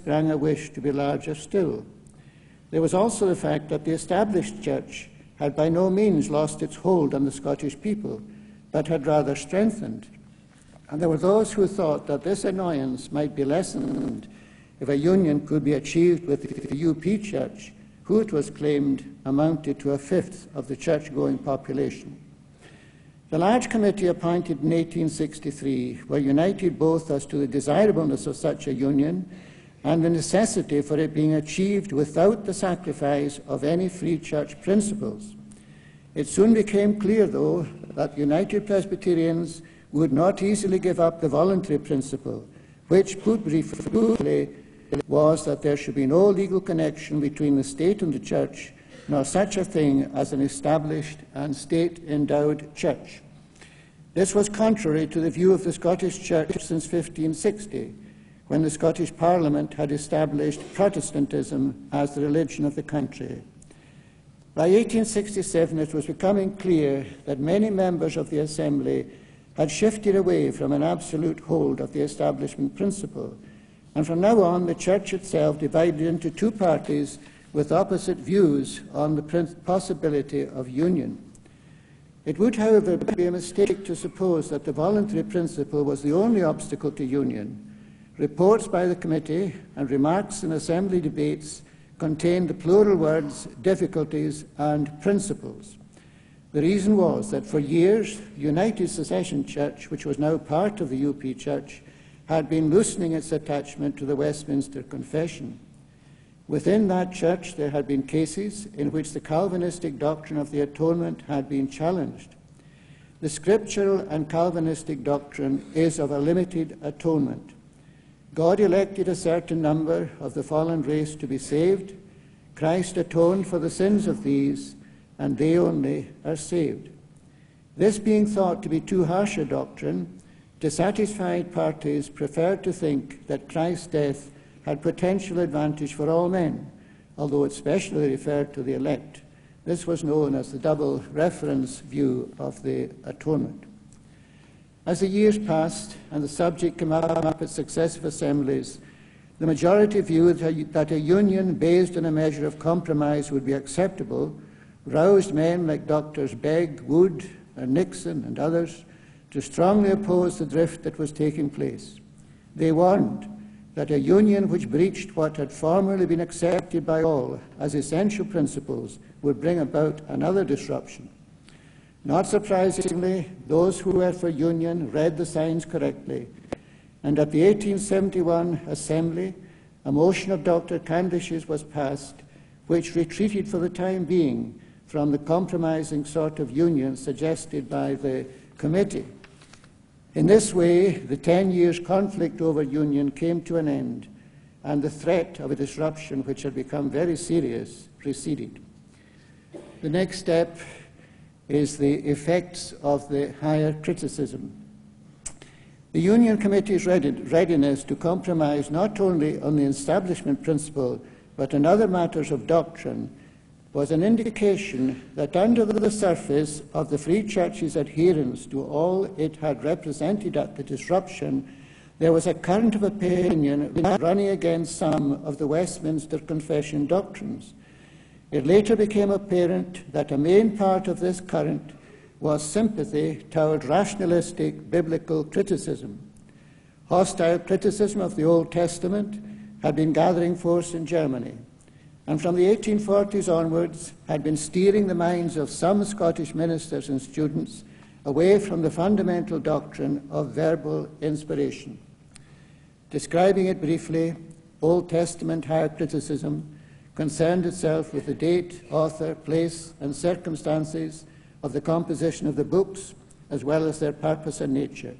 sprang a wish to be larger still. There was also the fact that the established church had by no means lost its hold on the Scottish people, but had rather strengthened. And there were those who thought that this annoyance might be lessened if a union could be achieved with the UP Church, who it was claimed amounted to a fifth of the church going population. The large committee appointed in 1863 were united both as to the desirableness of such a union and the necessity for it being achieved without the sacrifice of any free church principles. It soon became clear, though, that United Presbyterians would not easily give up the voluntary principle, which, put briefly, was that there should be no legal connection between the state and the church, nor such a thing as an established and state endowed church. This was contrary to the view of the Scottish Church since 1560 when the Scottish Parliament had established Protestantism as the religion of the country. By 1867, it was becoming clear that many members of the Assembly had shifted away from an absolute hold of the establishment principle, and from now on, the Church itself divided into two parties with opposite views on the possibility of union. It would, however, be a mistake to suppose that the voluntary principle was the only obstacle to union Reports by the committee and remarks in assembly debates contained the plural words difficulties and principles. The reason was that for years, United Secession Church, which was now part of the UP Church, had been loosening its attachment to the Westminster Confession. Within that church, there had been cases in which the Calvinistic doctrine of the atonement had been challenged. The scriptural and Calvinistic doctrine is of a limited atonement. God elected a certain number of the fallen race to be saved. Christ atoned for the sins of these, and they only are saved. This being thought to be too harsh a doctrine, dissatisfied parties preferred to think that Christ's death had potential advantage for all men, although it specially referred to the elect. This was known as the double reference view of the atonement. As the years passed and the subject came up at successive assemblies, the majority viewed that a union based on a measure of compromise would be acceptable, roused men like Doctors Begg, Wood, and Nixon, and others to strongly oppose the drift that was taking place. They warned that a union which breached what had formerly been accepted by all as essential principles would bring about another disruption. Not surprisingly, those who were for union read the signs correctly, and at the 1871 Assembly, a motion of Dr. Candlish's was passed, which retreated for the time being from the compromising sort of union suggested by the committee. In this way, the 10 years' conflict over union came to an end, and the threat of a disruption which had become very serious receded. The next step is the effects of the higher criticism. The Union Committee's readiness to compromise not only on the establishment principle but on other matters of doctrine was an indication that under the surface of the Free Church's adherence to all it had represented at the disruption, there was a current of opinion running against some of the Westminster Confession doctrines. It later became apparent that a main part of this current was sympathy toward rationalistic biblical criticism. Hostile criticism of the Old Testament had been gathering force in Germany, and from the 1840s onwards had been steering the minds of some Scottish ministers and students away from the fundamental doctrine of verbal inspiration. Describing it briefly, Old Testament higher criticism concerned itself with the date, author, place, and circumstances of the composition of the books, as well as their purpose and nature.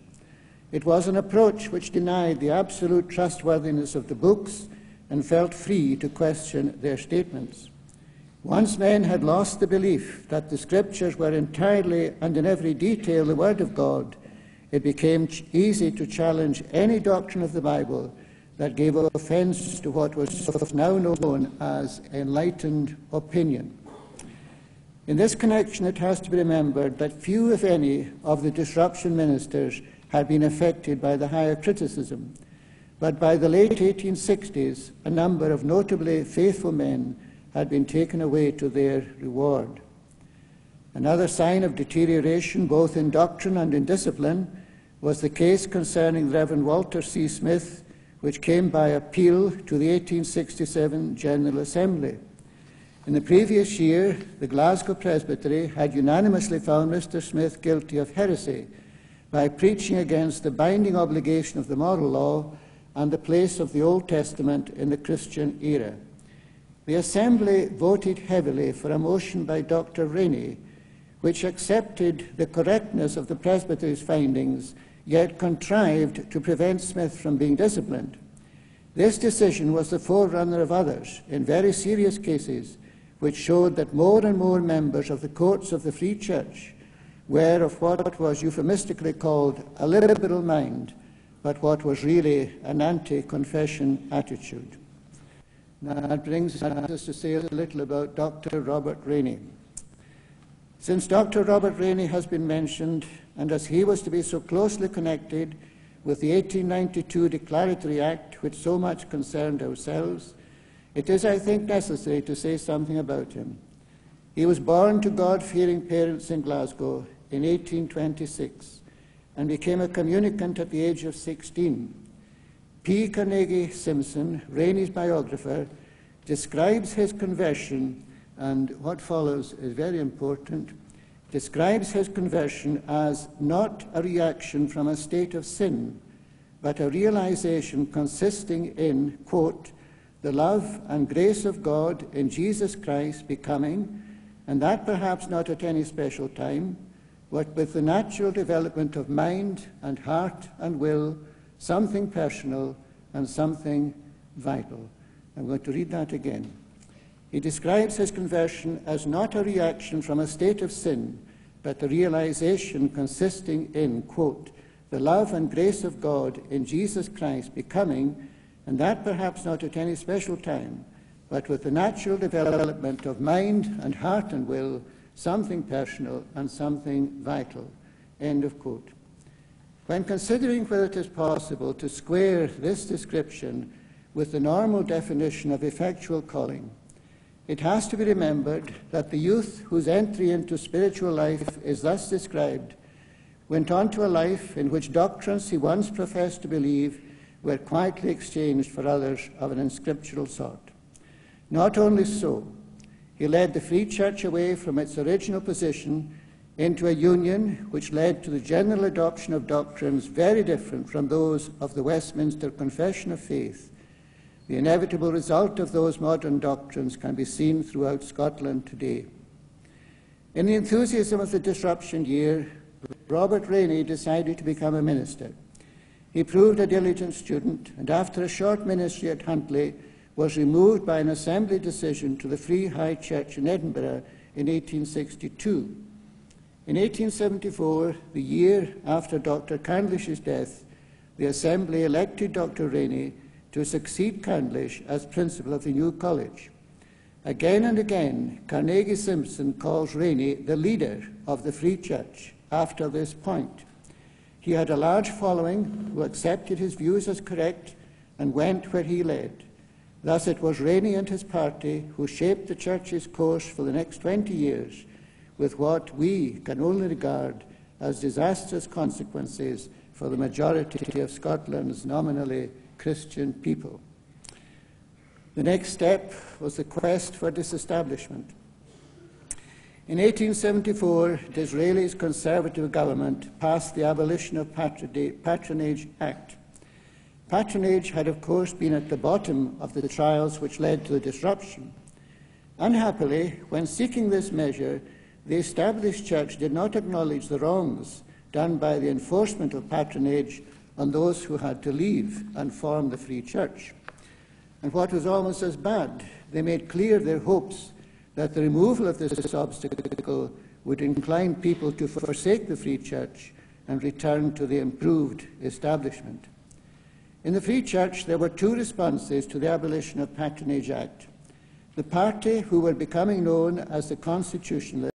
It was an approach which denied the absolute trustworthiness of the books and felt free to question their statements. Once men had lost the belief that the Scriptures were entirely and in every detail the Word of God, it became easy to challenge any doctrine of the Bible that gave offense to what was now known as enlightened opinion. In this connection, it has to be remembered that few, if any, of the disruption ministers had been affected by the higher criticism. but by the late 1860s, a number of notably faithful men had been taken away to their reward. Another sign of deterioration, both in doctrine and in discipline, was the case concerning Reverend Walter C. Smith, which came by appeal to the 1867 General Assembly. In the previous year, the Glasgow Presbytery had unanimously found Mr. Smith guilty of heresy by preaching against the binding obligation of the moral law and the place of the Old Testament in the Christian era. The Assembly voted heavily for a motion by Dr. Rainy, which accepted the correctness of the Presbytery's findings yet contrived to prevent Smith from being disciplined. This decision was the forerunner of others in very serious cases, which showed that more and more members of the courts of the Free Church were of what was euphemistically called a liberal mind, but what was really an anti confession attitude. Now, that brings us to say a little about Dr. Robert Rainy. Since Dr. Robert Rainy has been mentioned, and as he was to be so closely connected with the 1892 Declaratory Act, which so much concerned ourselves, it is, I think, necessary to say something about him. He was born to God fearing parents in Glasgow in 1826 and became a communicant at the age of 16. P. Carnegie Simpson, Rainy's biographer, describes his conversion and what follows is very important, describes his conversion as not a reaction from a state of sin, but a realization consisting in, quote, the love and grace of God in Jesus Christ becoming, and that perhaps not at any special time, but with the natural development of mind and heart and will, something personal and something vital. I'm going to read that again. He describes his conversion as not a reaction from a state of sin, but a realization consisting in, quote, the love and grace of God in Jesus Christ becoming, and that perhaps not at any special time, but with the natural development of mind and heart and will, something personal and something vital. End of quote. When considering whether it is possible to square this description with the normal definition of effectual calling, it has to be remembered that the youth whose entry into spiritual life is thus described went on to a life in which doctrines he once professed to believe were quietly exchanged for others of an unscriptural sort. Not only so, he led the Free Church away from its original position into a union which led to the general adoption of doctrines very different from those of the Westminster Confession of Faith the inevitable result of those modern doctrines can be seen throughout Scotland today. In the enthusiasm of the disruption year, Robert Rainy decided to become a minister. He proved a diligent student, and after a short ministry at Huntly, was removed by an assembly decision to the Free High Church in Edinburgh in 1862. In 1874, the year after Dr. Candlish's death, the Assembly elected Dr. Rainy to succeed Candlish as principal of the new college. Again and again, Carnegie Simpson calls Rainy the leader of the Free Church after this point. He had a large following who accepted his views as correct and went where he led. Thus, it was Rainy and his party who shaped the Church's course for the next 20 years with what we can only regard as disastrous consequences for the majority of Scotland's nominally Christian people. The next step was the quest for disestablishment. In 1874, the Disraeli's Conservative government passed the Abolition of Patronage Act. Patronage had, of course, been at the bottom of the trials which led to the disruption. Unhappily, when seeking this measure, the established church did not acknowledge the wrongs done by the enforcement of patronage on those who had to leave and form the Free Church. And what was almost as bad, they made clear their hopes that the removal of this obstacle would incline people to forsake the Free Church and return to the improved establishment. In the Free Church, there were two responses to the Abolition of Patronage Act. The party who were becoming known as the Constitutionalists